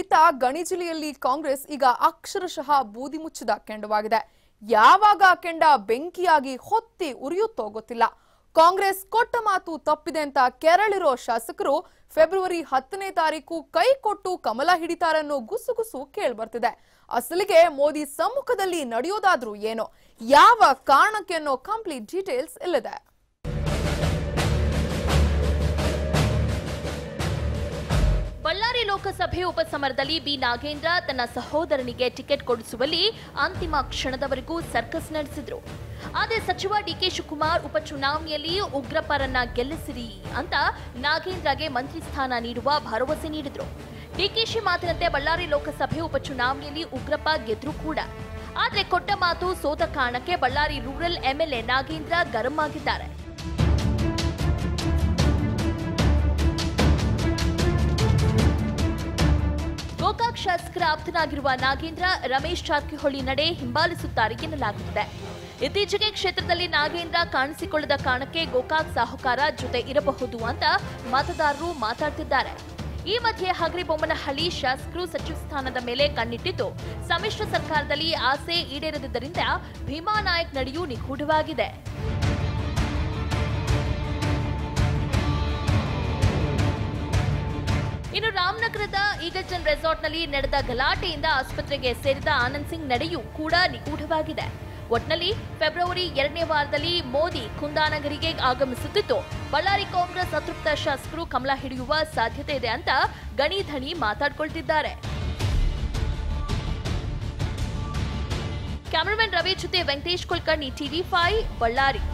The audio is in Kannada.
ಇತ್ತ ಗಣಿ ಜಿಲ್ಲೆಯಲ್ಲಿ ಕಾಂಗ್ರೆಸ್ ಈಗ ಅಕ್ಷರಶಃ ಬೂದಿ ಮುಚ್ಚಿದ ಕೆಂಡವಾಗಿದೆ. ಯಾವಾಗ ಕೆಂಡ ಬೆಂಕಿಯಾಗಿ ಹೊತ್ತಿ ಉರಿಯುತ್ತೋ ಗೊತ್ತಿಲ್ಲ. ಕಾಂಗ್ರೆಸ್ ಕೊಟ್ಟ ಮಾತು ತಪ್ಪಿದೆ ಅಂತ ಕೆರಳಿರೋ ಶಾಸಕರು ಫೆಬ್ರವರಿ ಹತ್ತನೇ ತಾರೀಕು ಕೈ ಕೊಟ್ಟು ಕಮಲ ಹಿಡಿತಾರನ್ನೋ ಗುಸುಗುಸು ಕೇಳ್ಬರ್ತಿದೆ. ಅಸಲಿಗೆ ಮೋದಿ ಸಮ್ಮುಖದಲ್ಲಿ ನಡೆಯೋದಾದ್ರೂ ಏನೋ. ಯಾವ ಕಾರಣಕ್ಕೆ ಅನ್ನೋ ಕಂಪ್ಲೀಟ್ ಡೀಟೇಲ್ಸ್ ಇಲ್ಲಿದೆ. ಲೋಕಸಭೆ ಉಪಸಮರದಲ್ಲಿ ಬಿ. ನಾಗೇಂದ್ರ ತನ್ನ ಸಹೋದರನಿಗೆ ಟಿಕೆಟ್ ಕೊಡಿಸುವಲ್ಲಿ ಅಂತಿಮ ಕ್ಷಣದವರೆಗೂ ಸರ್ಕಸ್ ನಡೆಸಿದ್ರು. ಆದರೆ ಸಚಿವ ಡಿಕೆ ಶಿವಕುಮಾರ್ ಉಪಚುನಾವಣೆಯಲ್ಲಿ ಉಗ್ರಪ್ಪರನ್ನ ಗೆಲ್ಲಿಸಿರಿ ಅಂತ ನಾಗೇಂದ್ರಗೆ ಮಂತ್ರಿ ಸ್ಥಾನ ನೀಡುವ ಭರವಸೆ ನೀಡಿದ್ರು. ಡಿಕೆಶಿ ಮಾತಿನಂತೆ ಬಳ್ಳಾರಿ ಲೋಕಸಭೆ ಉಪಚುನಾವಣೆಯಲ್ಲಿ ಉಗ್ರಪ್ಪ ಗೆದ್ರು ಕೂಡ. ಆದ್ರೆ ಕೊಟ್ಟ ಮಾತು ಸೋತ ಕಾರಣಕ್ಕೆ ಬಳ್ಳಾರಿ ರೂರಲ್ ಎಂಎಲ್ಎ ನಾಗೇಂದ್ರ ಗರಂ ಆಗಿದ್ದಾರೆ. ಗೋಕಾಕ್ ಶಾಸಕರ ಆಪ್ತನಾಗಿರುವ ನಾಗೇಂದ್ರ ರಮೇಶ್ ಜಾರಕಿಹೊಳಿ ನಡೆ ಹಿಂಬಾಲಿಸುತ್ತಾರೆ ಎನ್ನಲಾಗುತ್ತಿದೆ. ಇತ್ತೀಚೆಗೆ ಕ್ಷೇತ್ರದಲ್ಲಿ ನಾಗೇಂದ್ರ ಕಾಣಿಸಿಕೊಳ್ಳದ ಕಾರಣಕ್ಕೆ ಗೋಕಾಕ್ ಸಾಹುಕಾರ ಜೊತೆ ಇರಬಹುದು ಅಂತ ಮತದಾರರು ಮಾತಾಡ್ತಿದ್ದಾರೆ. ಈ ಮಧ್ಯೆ ಹಗರಿಬೊಮ್ಮನಹಳ್ಳಿ ಶಾಸಕರು ಸಚಿವ ಸ್ಥಾನದ ಮೇಲೆ ಕಣ್ಣಿಟ್ಟಿದ್ದು, ಸಮ್ಮಿಶ್ರ ಸರ್ಕಾರದಲ್ಲಿ ಆಸೆ ಈಡೇರದಿದ್ದರಿಂದ ಭೀಮಾ ನಾಯಕ್ ನಡೆಯೂ ನಿಗೂಢವಾಗಿದೆ. ರಾಮನಗರದ ಈಗಲ್ಟನ್ ರೆಸಾರ್ಟ್ನಲ್ಲಿ ನಡೆದ ಗಲಾಟೆಯಿಂದ ಆಸ್ಪತ್ರೆಗೆ ಸೇರಿದ ಆನಂದ್ ಸಿಂಗ್ ನಡೆಯೂ ಕೂಡ ನಿಗೂಢವಾಗಿದೆ. ಒಟ್ನಲ್ಲಿ ಫೆಬ್ರವರಿ ಎರಡನೇ ವಾರದಲ್ಲಿ ಮೋದಿ ಕುಂದಾನಗರಿಗೆ ಆಗಮಿಸುತ್ತಿದ್ದು, ಬಳ್ಳಾರಿ ಕಾಂಗ್ರೆಸ್ ಅತೃಪ್ತ ಶಾಸಕರು ಕಮಲ ಹಿಡಿಯುವ ಸಾಧ್ಯತೆ ಇದೆ ಅಂತ ಗಣಿ ಧಣಿ ಮಾತಾಡ್ಕೊಳ್ತಿದ್ದಾರೆ. ಕ್ಯಾಮರಾಮನ್ ರವಿ ಜೊತೆ ವೆಂಕಟೇಶ್ ಕುಲಕರ್ಣಿ ಟಿವಿ ಫೈವ್, ಬಳ್ಳಾರಿ.